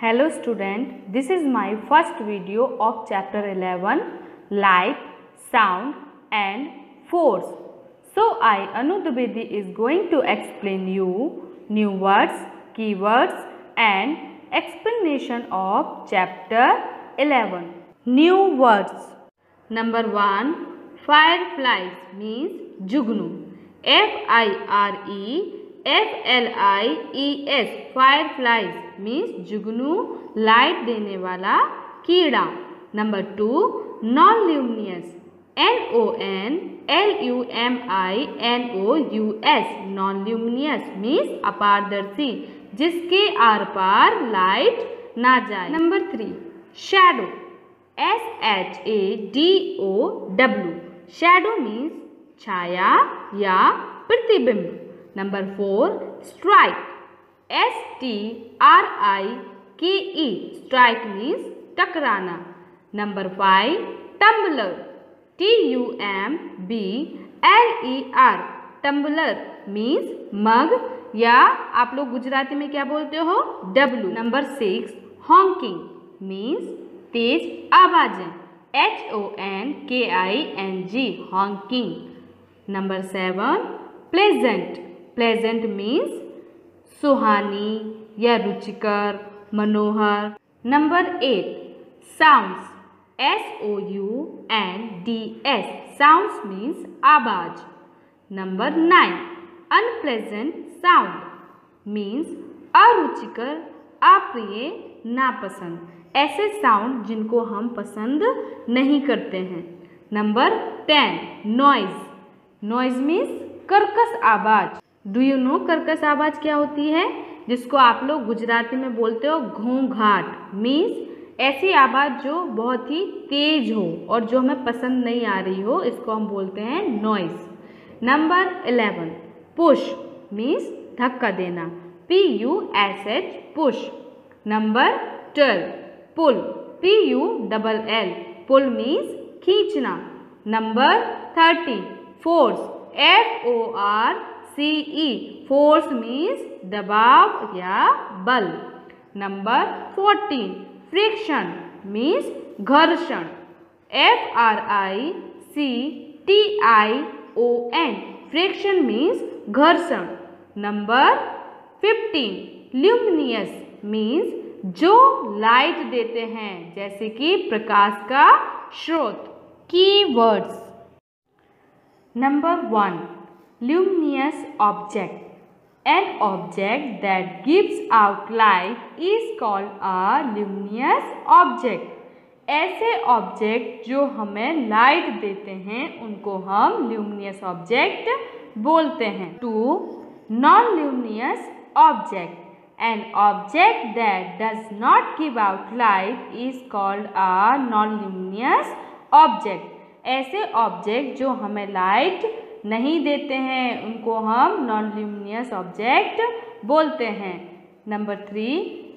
Hello student, this is my first video of chapter 11 Light, Sound and Force. So I Anu is going to explain you new words, keywords and explanation of chapter 11. New words. Number 1 Fireflies means jugnu. F I L I E S S, fireflies means Jugnu light देने वाला कीड़ा। Number two non luminous N O N L U M I N O U S non luminous means अपारदर्शी, जिसके आर पार light ना जाए। Number three shadow S H A D O W shadow means छाया या प्रतिबिंब। Number four strike S T R I K E strike means टकराना. Number five tumbler T U M B L E R tumbler means mug या आप लोग गुजराती में क्या बोलते हो? W number six honking means तेज आवाज़ें. H O N K I N G honking number seven pleasant pleasant means सुहानी या रुचिकर मनोहर number eight sounds S O U N D S sounds means आवाज़ number nine unpleasant sound means अरुचिकर अप्रिय नापसंद ऐसे sound जिनको हम पसंद नहीं करते हैं। Number ten noise noise means कर्कश आवाज़ डू यू नो कर्कश आवाज़ क्या होती है जिसको आप लोग गुजराती में बोलते हो घोंघाट मीन्स ऐसी आवाज़ जो बहुत ही तेज हो और जो हमें पसंद नहीं आ रही हो इसको हम बोलते हैं noise number eleven push means धक्का देना P U S H push number twelve pull P U double L pull means खींचना number thirty force F O R C E force means दबाव या बल. नंबर फोर्टीन फ्रिक्शन मीन्स घर्षण. F R I C T I O N friction means घर्षण. Number fifteen luminous means जो light देते हैं, जैसे कि प्रकाश का स्रोत. Key words number one luminous object. An object that gives out light is called a luminous object. ऐसे ऑब्जेक्ट जो हमें लाइट देते हैं, उनको हम ल्यूमिनियस ऑब्जेक्ट बोलते हैं two luminous object an object that does not give out light is called a non luminous object ऐसे ऑब्जेक्ट जो हमें लाइट नहीं देते हैं, उनको हम नॉन ल्यूमिनियस ऑब्जेक्ट बोलते हैं। Number three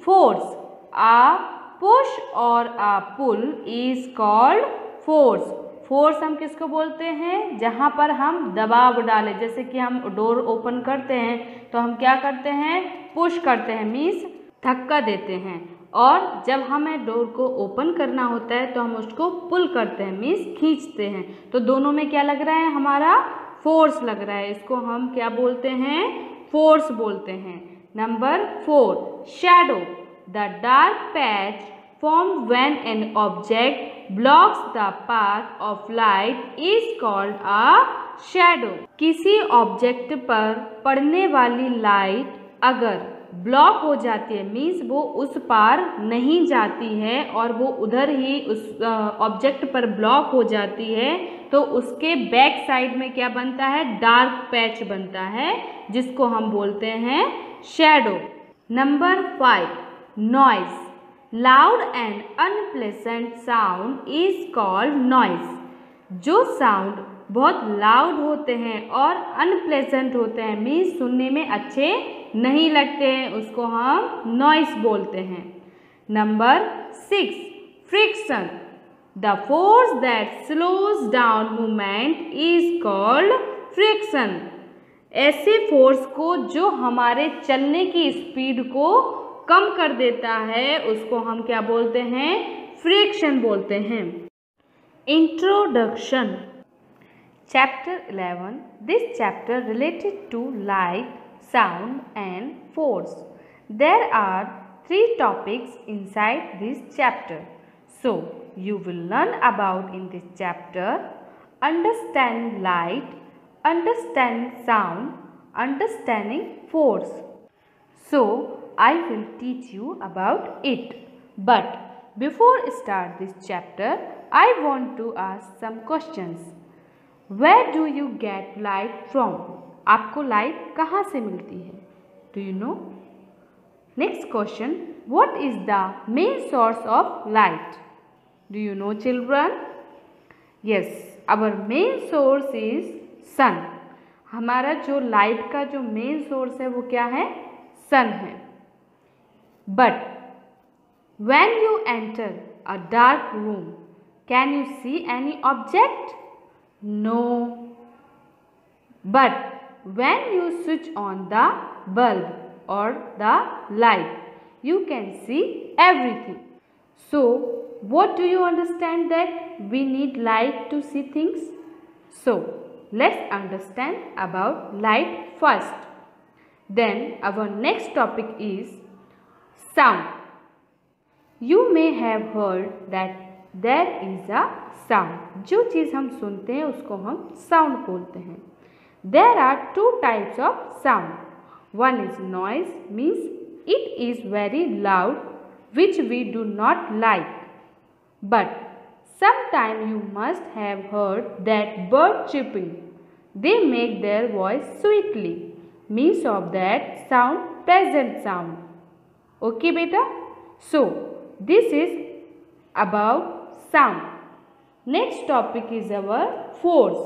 force a push और a pull is called force force हम किसको बोलते हैं? जहाँ पर हम दबाव डालें, जैसे कि हम डोर ओपन करते हैं तो हम क्या करते हैं? पुश करते हैं मीन्स धक्का देते हैं। और जब हमें डोर को ओपन करना होता है तो हम उसको पुल करते हैं मीन्स खींचते हैं। तो दोनों में क्या लग रहा है हमारा? फोर्स लग रहा है, इसको हम क्या बोलते हैं? फोर्स बोलते हैं। Number four shadow the dark patch form when an object blocks the path of light is called a shadow किसी ऑब्जेक्ट पर पड़ने वाली लाइट अगर ब्लॉक हो जाती है मीन्स वो उस पार नहीं जाती है और वो उधर ही उस ऑब्जेक्ट पर ब्लॉक हो जाती है तो उसके बैक साइड में क्या बनता है? डार्क पैच बनता है, जिसको हम बोलते हैं shadow number five noise loud and unpleasant sound is called noise जो साउंड बहुत लाउड होते हैं और अनप्लेसेंट होते हैं मीन्स सुनने में अच्छे नहीं लगते हैं, उसको हम नॉइस बोलते हैं. Number six friction the force that slows down movement is called friction ऐसे फोर्स को जो हमारे चलने की स्पीड को कम कर देता है, उसको हम क्या बोलते हैं? फ्रिक्शन बोलते हैं। Introduction chapter 11 this chapter related to light sound and force there are three topics inside this chapter. So, you will learn about in this chapter understand light, understand sound, understanding force. So, I will teach you about it. But before start this chapter, I want to ask some questions. Where do you get light from? आपको light कहाँ से मिलती है do you know Next question, what is the main source of light? Do you know children? Yes, our main source is sun. हमारा जो light का जो main source है वो क्या है सन है but when you enter a dark room can you see any object no but when you switch on the bulb or the light. You can see everything. So, what do you understand that we need light to see things? So, let's understand about light first. Then, our next topic is sound. You may have heard that there is a sound. जो चीज़ हम सुनते हैं उसको हम sound बोलते हैं There are two types of sound. One is noise means it is very loud which we do not like. But sometime you must have heard that bird chirping. They make their voice sweetly. Means of that sound pleasant sound. Okay beta? So this is about sound. Next topic is our force.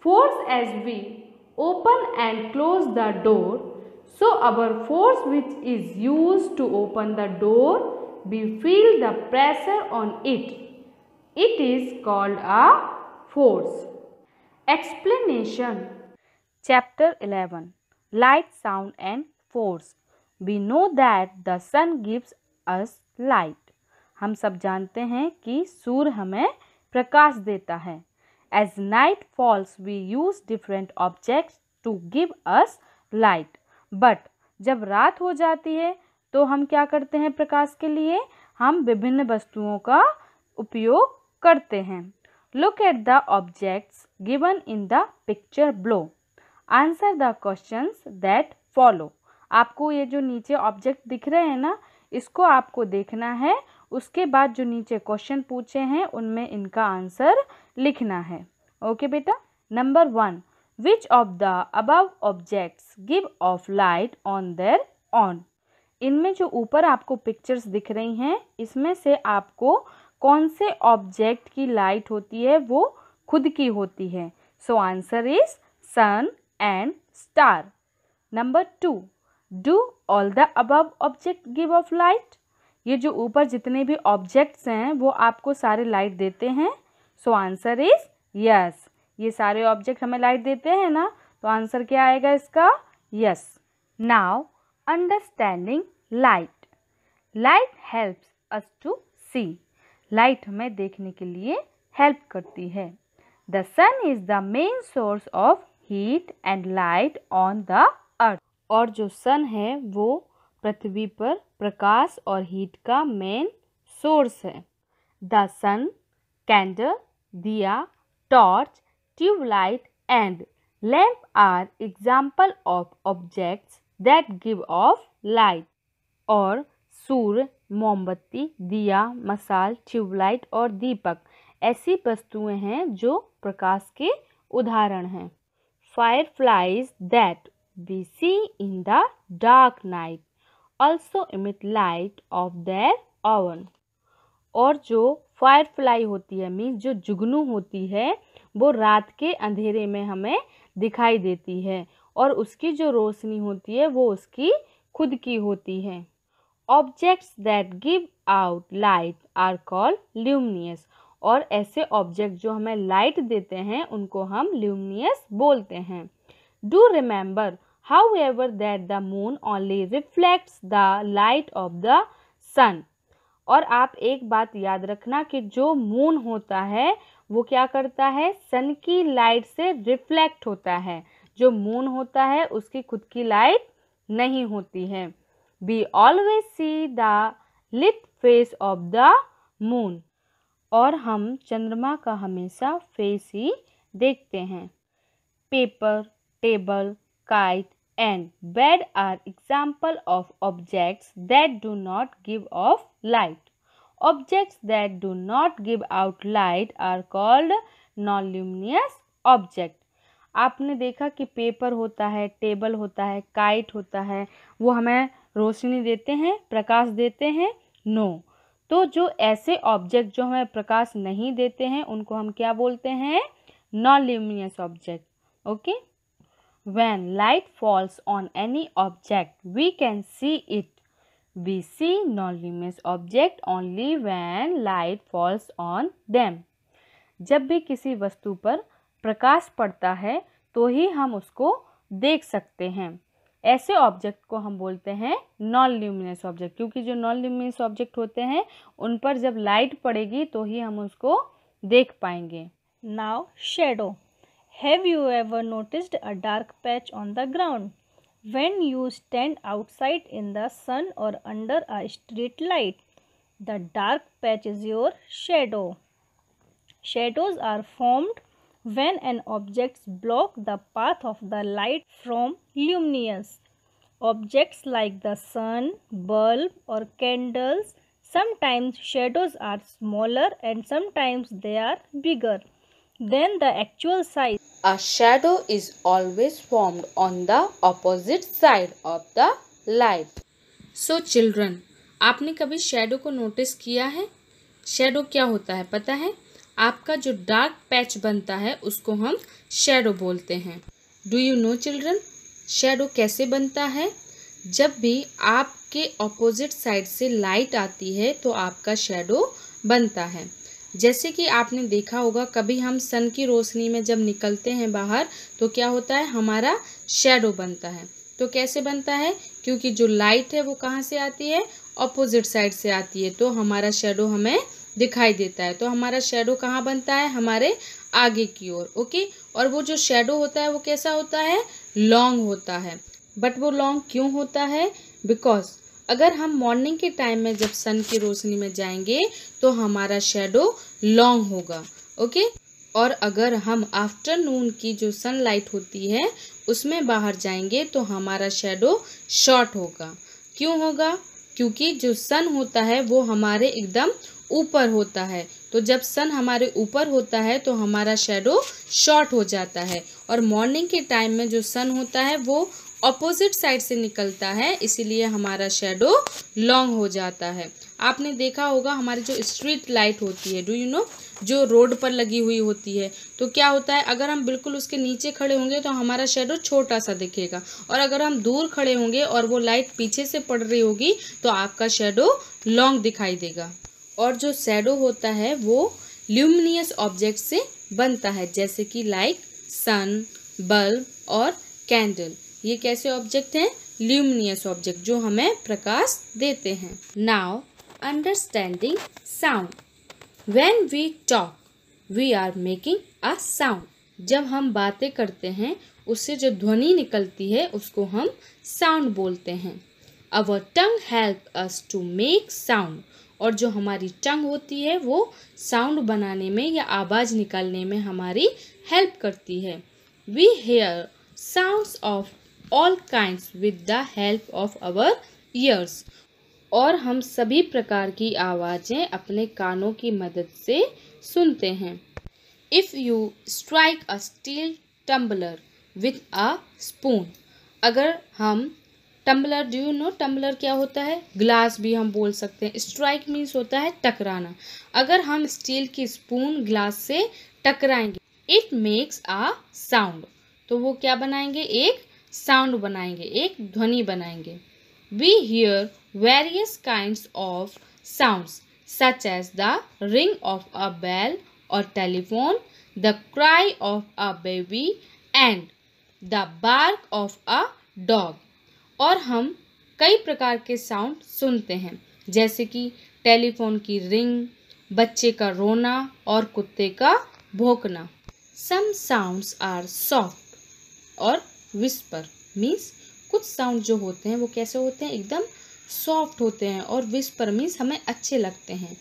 Force as we open and close the door so our force which is used to open the door, we feel the pressure on it. It is called a force. Explanation Chapter 11 Light, Sound and Force We know that the sun gives us light. हम सब जानते हैं कि सूर्य हमें प्रकाश देता है As night falls, we use different objects to give us light. But जब रात हो जाती है तो हम क्या करते हैं प्रकाश के लिए? हम विभिन्न वस्तुओं का उपयोग करते हैं। Look at the objects given in the picture below answer the questions that follow आपको ये जो नीचे ऑब्जेक्ट दिख रहे हैं ना, इसको आपको देखना है। उसके बाद जो नीचे क्वेश्चन पूछे हैं, उनमें इनका आंसर लिखना है। ओके बेटा? Number one which of the above objects give off light on their own? इनमें जो ऊपर आपको पिक्चर्स दिख रही हैं, इसमें से आपको कौन से ऑब्जेक्ट की लाइट होती है, वो खुद की होती है। So answer is sun and star number two do all the above object give off light ये जो ऊपर जितने भी ऑब्जेक्ट्स हैं, वो आपको सारे लाइट देते हैं। सो आंसर इज़ यस ये सारे ऑब्जेक्ट हमें लाइट देते हैं ना? तो आंसर क्या आएगा इसका? Yes now understanding light light helps us to see light हमें देखने के लिए हेल्प करती है. The sun is the main source of heat and light on the earth और जो सन है, वो पृथ्वी पर प्रकाश और हीट का मेन सोर्स है. The sun candle diya torch tubelight and and are example of objects that give off light. और सूर्य मोमबत्ती, दिया, मसाल, ट्यूबलाइट और दीपक। ऐसी वस्तुएँ हैं जो प्रकाश के उदाहरण हैं। Fireflies that we see in the dark night also emit light of their own और जो फायर फ्लाई होती है मीन्स जो जुगनू होती है, वो रात के अंधेरे में हमें दिखाई देती है। और उसकी जो रोशनी होती है, वो उसकी खुद की होती है। Objects that give out light are called luminous और ऐसे ऑब्जेक्ट जो हमें लाइट देते हैं, उनको हम ल्यूमिनियस बोलते हैं। Do remember however that the moon only reflects the light of the sun और आप एक बात याद रखना कि जो मून होता है, वो क्या करता है? सन की लाइट से रिफ्लेक्ट होता है। जो मून होता है, उसकी खुद की लाइट नहीं होती है। We always see the lit face of the moon और हम चंद्रमा का हमेशा फेस ही देखते हैं। Paper table kite and bed are example of objects that do not give off light objects that do not give out light are called non luminous object आपने देखा कि पेपर होता है टेबल होता है काइट होता है, वो हमें रोशनी देते हैं, प्रकाश देते हैं, नो। तो जो ऐसे ऑब्जेक्ट जो हमें प्रकाश नहीं देते हैं, उनको हम क्या बोलते हैं? Non luminous object okay when light falls on any object we can see it we see non luminous object only when light falls on them जब भी किसी वस्तु पर प्रकाश पड़ता है तो ही हम उसको देख सकते हैं। ऐसे ऑब्जेक्ट को हम बोलते हैं नॉन ल्यूमिनस ऑब्जेक्ट क्योंकि जो नॉन ल्यूमिनस ऑब्जेक्ट होते हैं, उन पर जब लाइट पड़ेगी तो ही हम उसको देख पाएँगे। Now shadow have you ever noticed a dark patch on the ground when you stand outside in the sun और under a street light the dark patch is your shadow shadows are formed when an object block the path of the light from luminous. Objects like the sun, bulb or candles, sometimes shadows are smaller and sometimes they are bigger than the actual size. A shadow is always formed on the opposite side of the light. So children, आपने कभी shadow को notice किया है shadow क्या होता है पता है आपका जो डार्क पैच बनता है, उसको हम शेडो बोलते हैं। Do you know children shadow कैसे बनता है? जब भी आपके ऑपोजिट साइड से लाइट आती है तो आपका शेडो बनता है। जैसे कि आपने देखा होगा, कभी हम सन की रोशनी में जब निकलते हैं बाहर तो क्या होता है? हमारा शेडो बनता है। तो कैसे बनता है? क्योंकि जो लाइट है, वो कहाँ से आती है? ऑपोजिट साइड से आती है। तो हमारा शेडो हमें दिखाई देता है। तो हमारा शेडो कहाँ बनता है? हमारे आगे की ओर ओके और वो जो शेडो होता है, वो कैसा होता है? लॉन्ग होता है। बट वो लॉन्ग क्यों होता है? बिकॉज़ अगर हम मॉर्निंग के टाइम में जब सन की रोशनी में जाएँगे तो हमारा शेडो लॉन्ग होगा ओके और अगर हम आफ्टरनून की जो सनलाइट होती है, उसमें बाहर जाएँगे तो हमारा शेडो शॉर्ट होगा। क्यों होगा? क्योंकि जो सन होता है, वो हमारे एकदम ऊपर होता है। तो जब सन हमारे ऊपर होता है तो हमारा शेडो शॉर्ट हो जाता है। और मॉर्निंग के टाइम में जो सन होता है, वो अपोजिट साइड से निकलता है, इसीलिए हमारा शेडो लॉन्ग हो जाता है। आपने देखा होगा, हमारी जो स्ट्रीट लाइट होती है डू यू नो जो रोड पर लगी हुई होती है तो क्या होता है, अगर हम बिल्कुल उसके नीचे खड़े होंगे तो हमारा शेडो छोटा सा दिखेगा। और अगर हम दूर खड़े होंगे, और वो लाइट पीछे से पड़ रही होगी तो आपका शेडो लॉन्ग दिखाई देगा। और जो शेडो होता है, वो ल्यूमिनियस ऑब्जेक्ट से बनता है, जैसे कि लाइक सन बल्ब और कैंडल ये कैसे ऑब्जेक्ट हैं? ल्यूमिनियस ऑब्जेक्ट जो हमें प्रकाश देते हैं. Now understanding sound when we talk we are making a sound जब हम बातें करते हैं, उससे जो ध्वनि निकलती है, उसको हम साउंड बोलते हैं. Our tongue help us to make sound और जो हमारी टंग होती है, वो साउंड बनाने में या आवाज़ निकालने में हमारी हेल्प करती है। We hear sounds of all kinds with the help of our ears और हम सभी प्रकार की आवाज़ें अपने कानों की मदद से सुनते हैं। If you strike a steel tumbler with a spoon अगर हम tumbler do you know tumbler क्या होता है? ग्लास भी हम बोल सकते हैं। स्ट्राइक मीन्स होता है टकराना। अगर हम स्टील की स्पून ग्लास से टकराएँगे इट मेक्स आ साउंड तो वो क्या बनाएँगे? एक साउंड बनाएँगे, एक ध्वनि बनाएँगे। We hear various kind of sounds such as the ring of a bell और telephone the cry of a baby and the bark of a dog और हम कई प्रकार के साउंड सुनते हैं, जैसे कि टेलीफोन की रिंग बच्चे का रोना और कुत्ते का भोंकना। सम साउंड्स आर सॉफ्ट और विस्पर मीन्स कुछ साउंड जो होते हैं वो कैसे होते हैं? एकदम सॉफ्ट होते हैं और विस्पर मीन्स हमें अच्छे लगते हैं।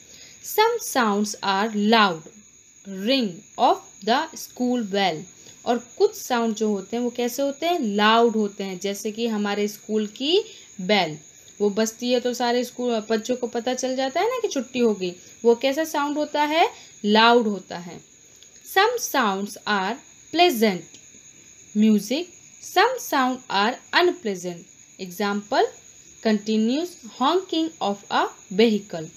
Some sounds are loud ring of the school bell और कुछ साउंड जो होते हैं, वो कैसे होते हैं? लाउड होते हैं, जैसे कि हमारे स्कूल की बेल वो बजती है तो सारे स्कूल बच्चों को पता चल जाता है ना कि छुट्टी होगी वो कैसा साउंड होता है? लाउड होता है. Some sounds are pleasant music some sound are unpleasant example continuous honking of a vehicle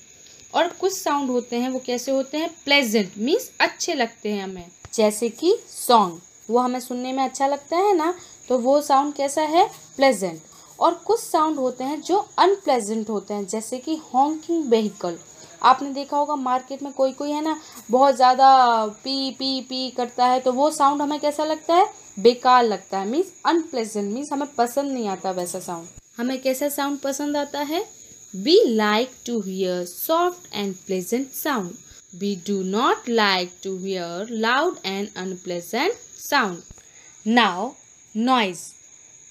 और कुछ साउंड होते हैं, वो कैसे होते हैं? प्लेजेंट मीन्स अच्छे लगते हैं हमें. जैसे कि सॉन्ग वो हमें सुनने में अच्छा लगता है ना तो वो साउंड कैसा है? प्लेजेंट और कुछ साउंड होते हैं जो अनप्लेजेंट होते हैं, जैसे कि हॉन्किंग व्हीकल आपने देखा होगा मार्केट में कोई कोई है ना, बहुत ज़्यादा पी पी पी करता है तो वो साउंड हमें कैसा लगता है? बेकार लगता है. मीन्स अनप्लेजेंट मीन्स हमें पसंद नहीं आता वैसा साउंड हमें कैसा साउंड पसंद आता है? We like to hear soft and pleasant sound we do not like to hear loud and unpleasant sound now noise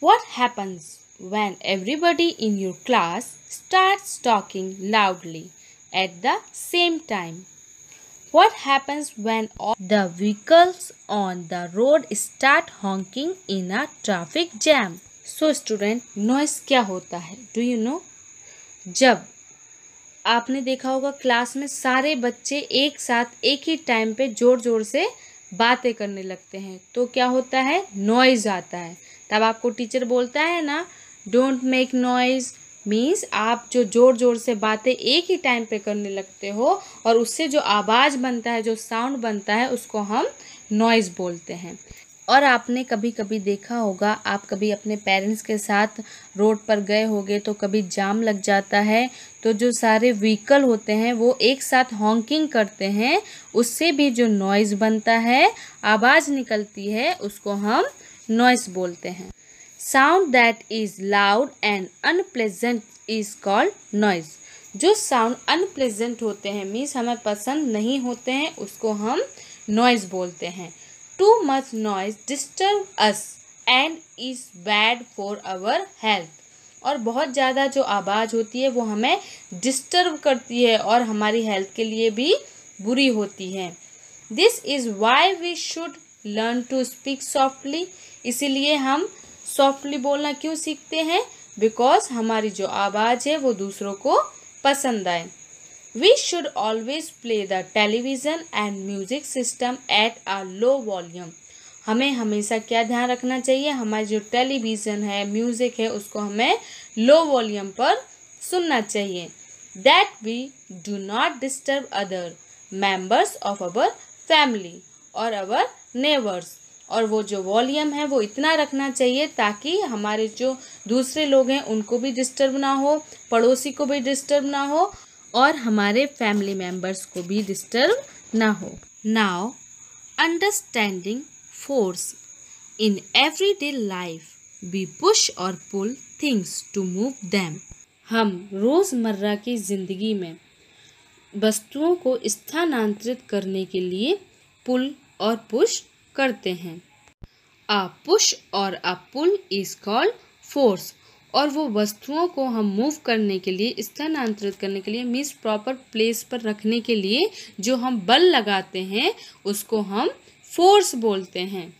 what happens when everybody in your class starts talking loudly at the same time. What happens when all the vehicles on the road start honking in a traffic jam? So student, noise क्या होता है? Do you know? जब आपने देखा होगा class में सारे बच्चे एक साथ एक ही टाइम पे ज़ोर ज़ोर से बातें करने लगते हैं तो क्या होता है? नॉइज़ आता है। तब आपको टीचर बोलता है ना डोंट मेक नॉइज़ मीन्स आप जो ज़ोर ज़ोर से बातें एक ही टाइम पे करने लगते हो और उससे जो आवाज़ बनता है, जो साउंड बनता है, उसको हम नॉइज़ बोलते हैं। और आपने कभी कभी देखा होगा, आप कभी अपने पेरेंट्स के साथ रोड पर गए होगे तो कभी जाम लग जाता है तो जो सारे व्हीकल होते हैं वो एक साथ हॉन्किंग करते हैं, उससे भी जो नॉइज़ बनता है, आवाज़ निकलती है, उसको हम नॉइज़ बोलते हैं। Sound that is loud and unpleasant is called noise जो साउंड अनप्लेजेंट होते हैं मीन्स हमें पसंद नहीं होते हैं, उसको हम नॉइज़ बोलते हैं। Too much noise disturb us and is bad for our health और बहुत ज़्यादा जो आवाज़ होती है वो हमें डिस्टर्ब करती है और हमारी हेल्थ के लिए भी बुरी होती है। This is why we should learn to speak softly इसीलिए हम सॉफ्टली बोलना क्यों सीखते हैं? बिकॉज़ हमारी जो आवाज़ है वो दूसरों को पसंद आए। We should always play the television and music system at a low volume हमें हमेशा क्या ध्यान रखना चाहिए? हमारी जो टेलीविज़न है म्यूज़िक है, उसको हमें लो वॉल्यूम पर सुनना चाहिए। That we do not disturb other members of our family और अवर नेबर्स और वो जो वॉल्यूम है, वो इतना रखना चाहिए ताकि हमारे जो दूसरे लोग हैं, उनको भी डिस्टर्ब ना हो, पड़ोसी को भी डिस्टर्ब ना हो और हमारे फैमिली मेंबर्स को भी डिस्टर्ब ना हो. Now understanding force in every day life we push और pull things to move them हम रोज़मर्रा की ज़िंदगी में वस्तुओं को स्थानांतरित करने के लिए पुल और पुश करते हैं. आ पुश और a pull is called force और वो वस्तुओं को हम मूव करने के लिए, स्थानांतरित करने के लिए मीन्स प्रॉपर प्लेस पर रखने के लिए जो हम बल लगाते हैं, उसको हम फोर्स बोलते हैं।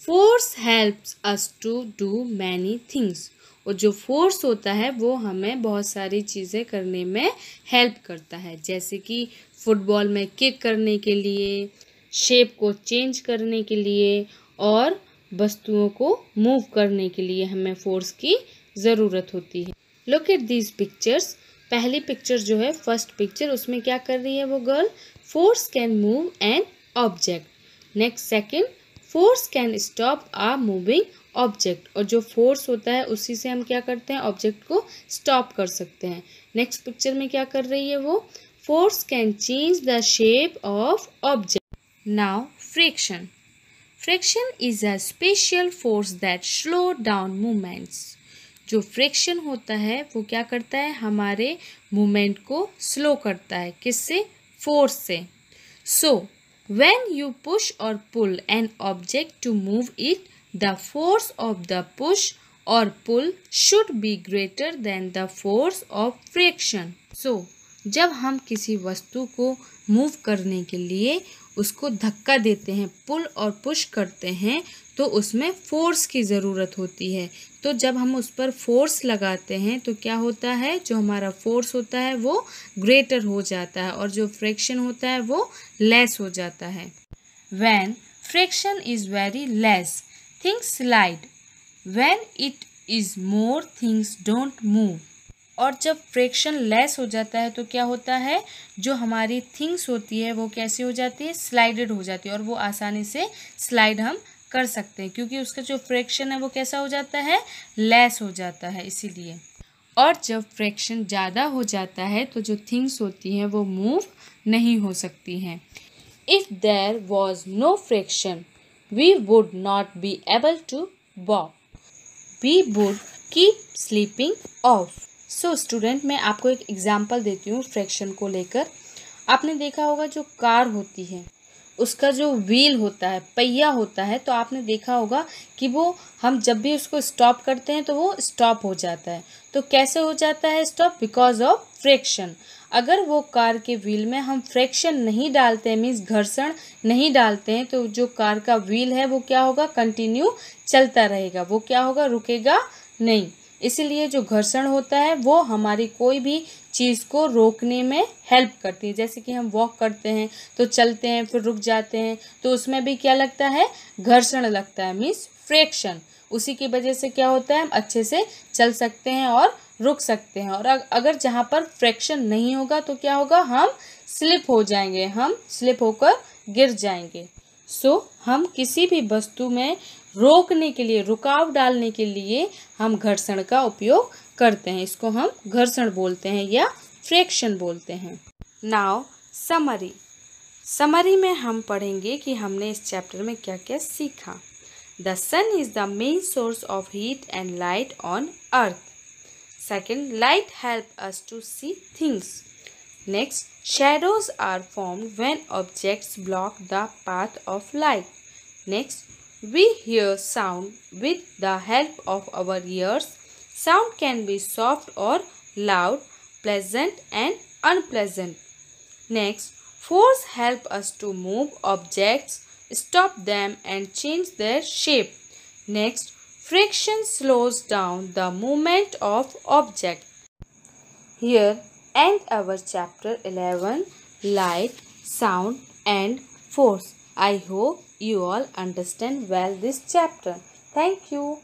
Force helps us to do many things और जो फोर्स होता है, वो हमें बहुत सारी चीज़ें करने में हेल्प करता है। जैसे कि फुटबॉल में किक करने के लिए शेप को चेंज करने के लिए और वस्तुओं को मूव करने के लिए हमें फोर्स की ज़रूरत होती है। लुक एट दीज पिक्चर्स पहली पिक्चर जो है फ़र्स्ट पिक्चर उसमें क्या कर रही है वो girl force can move an object next second force can stop a moving object और जो फोर्स होता है, उसी से हम क्या करते हैं? ऑब्जेक्ट को स्टॉप कर सकते हैं। नेक्स्ट पिक्चर में क्या कर रही है वो? Force can change the shape of object now friction friction is a special force that slow down movements जो फ्रिक्शन होता है, वो क्या करता है? हमारे मूवमेंट को स्लो करता है। किससे? फोर्स से। सो when you push or pull an object to move it the force of the push or pull should be greater than the force of friction so जब हम किसी वस्तु को मूव करने के लिए उसको धक्का देते हैं पुल और पुश करते हैं तो उसमें फोर्स की ज़रूरत होती है। तो जब हम उस पर फोर्स लगाते हैं तो क्या होता है? जो हमारा फोर्स होता है, वो ग्रेटर हो जाता है और जो फ्रिक्शन होता है, वो लेस हो जाता है। When friction is very less things slide when it is more things don't move और जब फ्रिक्शन लेस हो जाता है तो क्या होता है? जो हमारी थिंग्स होती है, वो कैसे हो जाती है? स्लाइडेड हो जाती है, और वो आसानी से स्लाइड हम कर सकते हैं, क्योंकि उसका जो फ्रिक्शन है, वो कैसा हो जाता है? लेस हो जाता है, इसीलिए। और जब फ्रिक्शन ज़्यादा हो जाता है तो जो थिंग्स होती हैं, वो मूव नहीं हो सकती हैं। If there was no friction we would not be able to walk we would keep slipping off so so, student मैं आपको एक एग्ज़ाम्पल देती हूँ फ्रैक्शन को लेकर। आपने देखा होगा जो कार होती है उसका जो व्हील होता है पहिया होता है तो आपने देखा होगा कि वो हम जब भी उसको स्टॉप करते हैं तो वो स्टॉप हो जाता है। तो कैसे हो जाता है स्टॉप बिकॉज़ ऑफ़ फ्रैक्शन अगर वो कार के व्हील में हम फ्रैक्शन नहीं डालते हैं मीन्स घर्षण नहीं डालते हैं तो जो कार का व्हील है वो क्या होगा? कंटिन्यू चलता रहेगा। वो क्या होगा? रुकेगा नहीं। इसीलिए जो घर्षण होता है वो हमारी कोई भी चीज़ को रोकने में हेल्प करती है। जैसे कि हम वॉक करते हैं तो चलते हैं फिर रुक जाते हैं तो उसमें भी क्या लगता है? घर्षण लगता है मीन्स फ्रैक्शन उसी की वजह से क्या होता है? हम अच्छे से चल सकते हैं और रुक सकते हैं। और अगर जहाँ पर फ्रैक्शन नहीं होगा तो क्या होगा? हम स्लिप हो जाएँगे हम स्लिप होकर गिर जाएँगे। सो so, हम किसी भी वस्तु में रोकने के लिए, रुकाव डालने के लिए हम घर्षण का उपयोग करते हैं। इसको हम घर्षण बोलते हैं या फ्रैक्शन बोलते हैं। नाव समरी। समरी में हम पढ़ेंगे कि हमने इस चैप्टर में क्या क्या सीखा। The sun is the main source of heat and light on earth second light help us to see things next shadows are form when objects block the path of light next We hear sound with the help of our ears. Sound can be soft or loud, pleasant and unpleasant. Next, force help us to move objects, stop them and change their shape. Next, friction slows down the movement of object. Here end our chapter 11 light, sound and force. I hope you all understand well this chapter. Thank you.